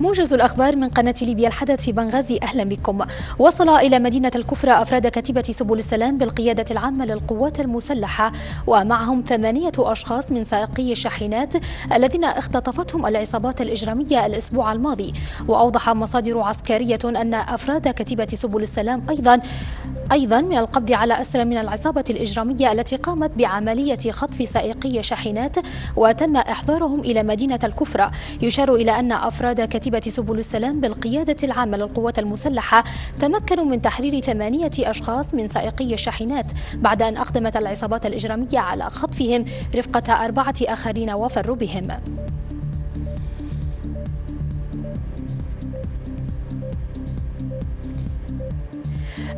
موجز الأخبار من قناة ليبيا الحدث في بنغازي. أهلا بكم. وصل إلى مدينة الكفرة أفراد كتيبة سبل السلام بالقيادة العامة للقوات المسلحة ومعهم ثمانية أشخاص من سائقي الشاحنات الذين اختطفتهم العصابات الإجرامية الأسبوع الماضي. وأوضح مصادر عسكرية أن أفراد كتيبة سبل السلام أيضا أيضا من القبض على أسرى من العصابة الإجرامية التي قامت بعملية خطف سائقي شاحنات وتم إحضارهم إلى مدينة الكفرة يشار إلى أن أفراد كتيبة سبل السلام بالقيادة العامة للقوات المسلحة تمكنوا من تحرير ثمانية أشخاص من سائقي الشاحنات بعد أن أقدمت العصابات الإجرامية على خطفهم رفقة أربعة آخرين وفروا بهم.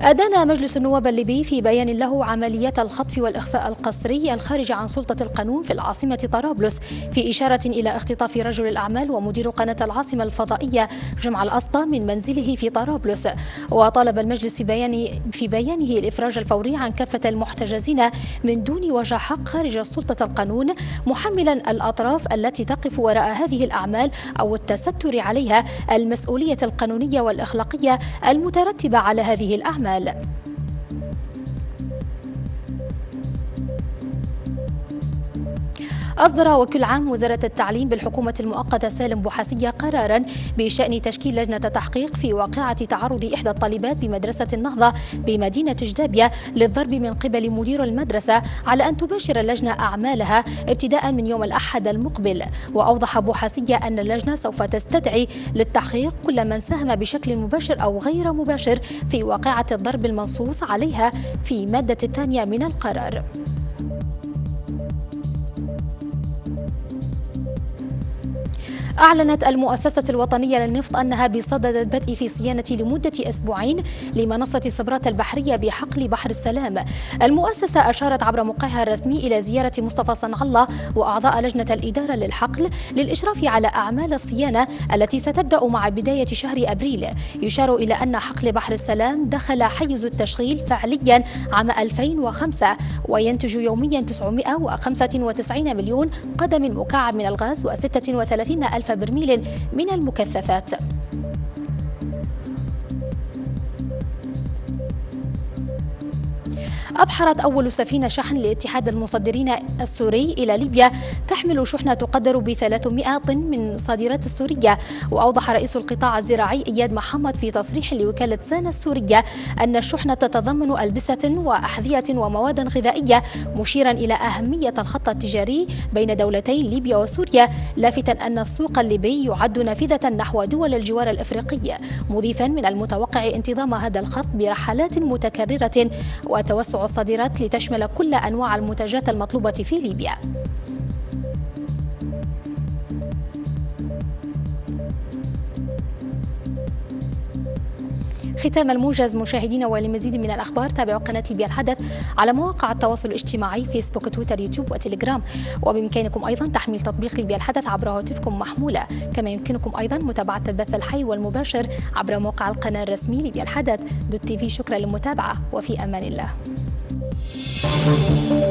أدان مجلس النواب الليبي في بيان له عمليات الخطف والإخفاء القسري الخارج عن سلطة القانون في العاصمة طرابلس في إشارة إلى اختطاف رجل الأعمال ومدير قناة العاصمة الفضائية جمع الأسطى من منزله في طرابلس. وطالب المجلس في بيان في بيانه الإفراج الفوري عن كافة المحتجزين من دون وجه حق خارج سلطة القانون محملا الأطراف التي تقف وراء هذه الأعمال أو التستر عليها المسؤولية القانونية والأخلاقية المترتبة على هذه الأعمال. الأعمال. أصدر وكيل عام وزارة التعليم بالحكومة المؤقتة سالم بوحاسية قرارا بشأن تشكيل لجنة تحقيق في واقعة تعرض إحدى الطالبات بمدرسة النهضة بمدينة جدابية للضرب من قبل مدير المدرسة على أن تباشر اللجنة أعمالها ابتداء من يوم الأحد المقبل. وأوضح بوحاسية أن اللجنة سوف تستدعي للتحقيق كل من ساهم بشكل مباشر أو غير مباشر في واقعة الضرب المنصوص عليها في مادة الثانية من القرار. أعلنت المؤسسة الوطنية للنفط أنها بصدد البدء في صيانة لمدة أسبوعين لمنصة صبرات البحرية بحقل بحر السلام. المؤسسة أشارت عبر موقعها الرسمي إلى زيارة مصطفى صنع الله وأعضاء لجنة الإدارة للحقل للإشراف على أعمال الصيانة التي ستبدأ مع بداية شهر أبريل. يشار إلى أن حقل بحر السلام دخل حيز التشغيل فعليا عام 2005 وينتج يوميا 995 مليون قدم مكعب من الغاز و36 ألف برميل من المكثفات. أبحرت أول سفينة شحن لاتحاد المصدرين السوري إلى ليبيا تحمل شحنة تقدر ب 300 طن من صادرات السورية. وأوضح رئيس القطاع الزراعي إياد محمد في تصريح لوكالة سانا السورية أن الشحنة تتضمن ألبسة وأحذية ومواد غذائية مشيرا إلى أهمية الخط التجاري بين دولتي ليبيا وسوريا لافتا أن السوق الليبي يعد نافذة نحو دول الجوار الإفريقي. مضيفا من المتوقع انتظام هذا الخط برحلات متكررة وتوسع الصادرات لتشمل كل أنواع المنتجات المطلوبة في ليبيا. ختام الموجز. مشاهدينا ولمزيد من الأخبار تابعوا قناة ليبيا الحدث على مواقع التواصل الاجتماعي فيسبوك تويتر يوتيوب وتليجرام. وبإمكانكم أيضا تحميل تطبيق ليبيا الحدث عبر هواتفكم المحمولة. كما يمكنكم أيضا متابعة البث الحي والمباشر عبر موقع القناة الرسمي ليبيا الحدث dot TV. شكرا للمتابعة وفي أمان الله. Thank you.